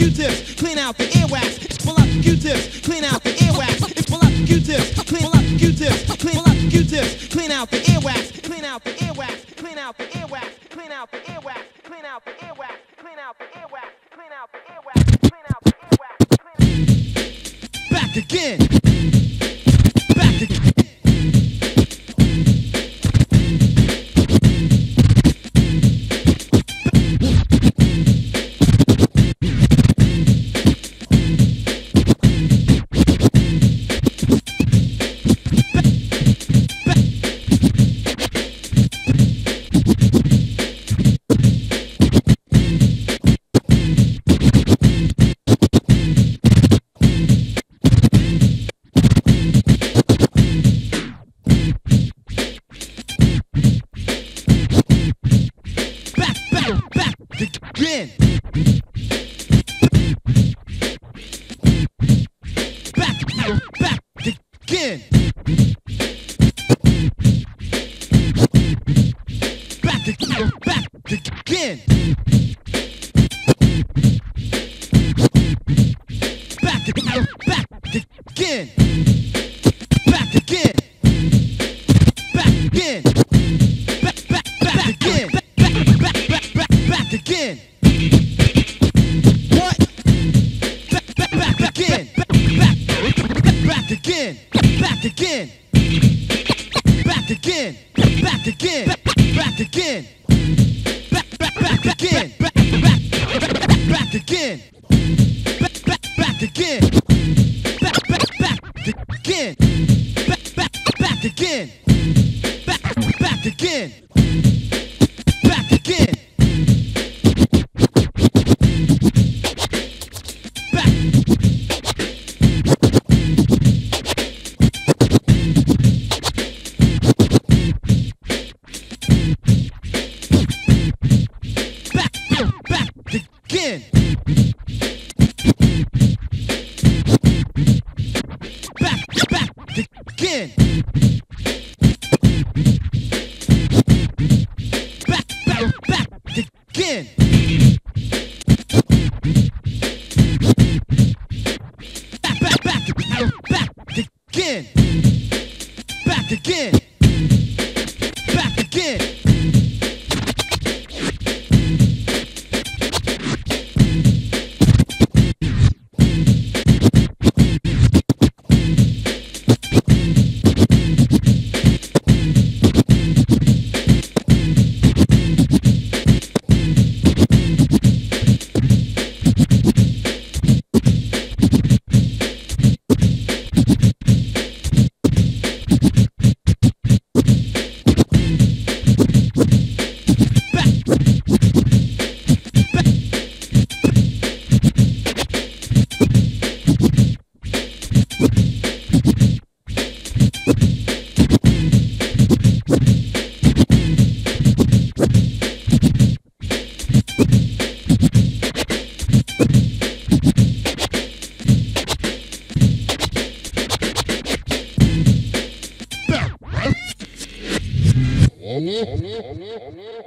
Q-tips, clean out the earwax. Pull up Q-tips, clean out the earwax. Pull up Q-tips, clean up Q-tips, clean up Q-tips, clean out the earwax. Clean out the earwax. Clean out the earwax. Clean out the earwax. Clean out the earwax. Clean out the earwax. Clean out the earwax. Clean out the earwax. Back again. Back, back again. Back, back again. Back again. Back again. Back again. Back, again. Back, back, back again. Back, back, back again. Back, back, back again. Back, back, back again. Back, back, back again. Back, back again. Back again. Again. Back again. Amen. Amen. Amen.